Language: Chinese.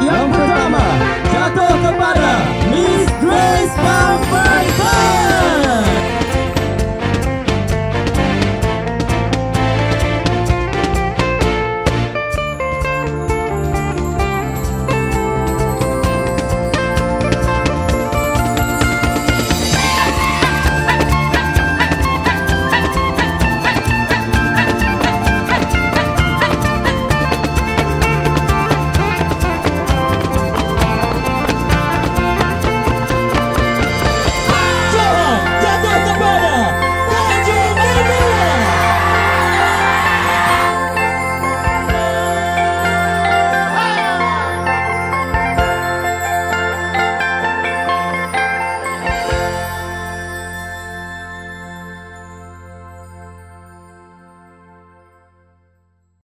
一样